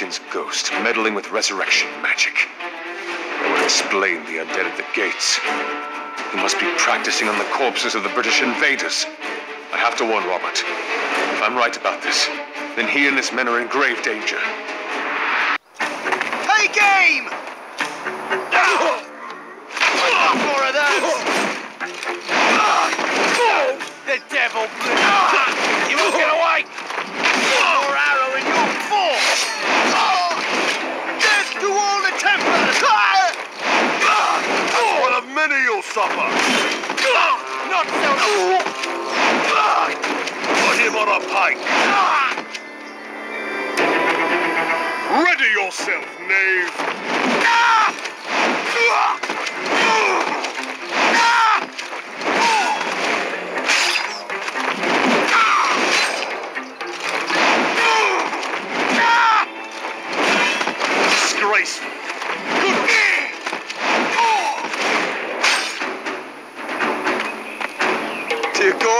Ghost meddling with resurrection magic. That would explain the undead at the gates. He must be practicing on the corpses of the British invaders. I have to warn Robert. If I'm right about this, then he and his men are in grave danger. Hey, game! many you'll suffer. Not so... Put him on a pike. Ready yourself, knave.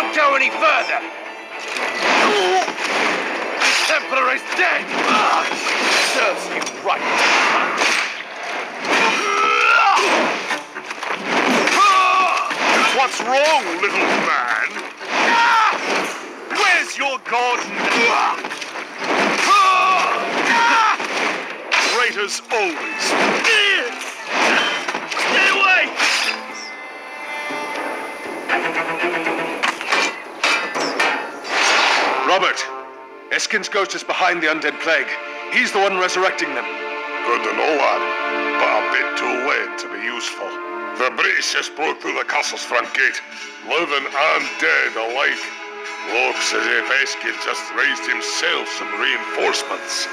Won't go any further! The Templar is dead! Serves you right! What's wrong, little man? Where's your god? Traitors always. Robert! Esquin's ghost is behind the undead plague. He's the one resurrecting them. Good to know, lad, but a bit too late to be useful. The British just broke through the castle's front gate, living and dead alike. Looks as if Eskin just raised himself some reinforcements.